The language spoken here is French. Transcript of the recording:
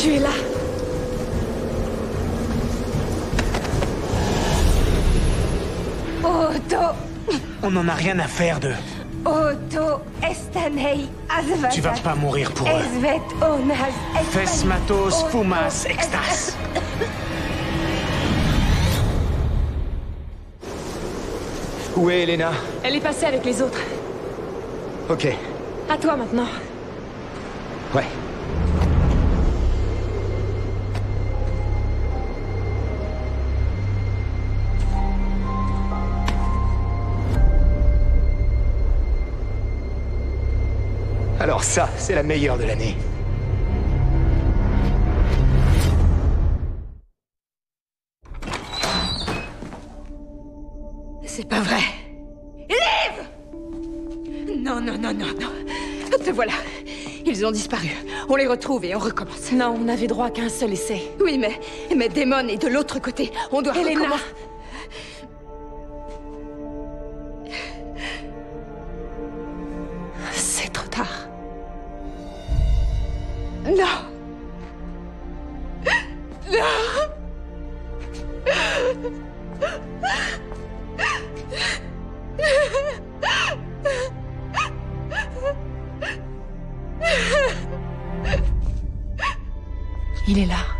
Tu es là. Otto On n'en a rien à faire de... Otto Estanei Azvazat Tu vas pas mourir pour eux. Esvet Onaz Fes matos Otto, fumas extas. Où est Elena? Elle est passée avec les autres. Ok. À toi maintenant. Ouais. Alors ça, c'est la meilleure de l'année. C'est pas vrai. Liv Non, non, non, non, non. Te voilà. Ils ont disparu. On les retrouve et on recommence. Non, on n'avait droit qu'à un seul essai. Oui, mais... Mais Damon est de l'autre côté. On doit Elena. recommencer. Non Non Il est là.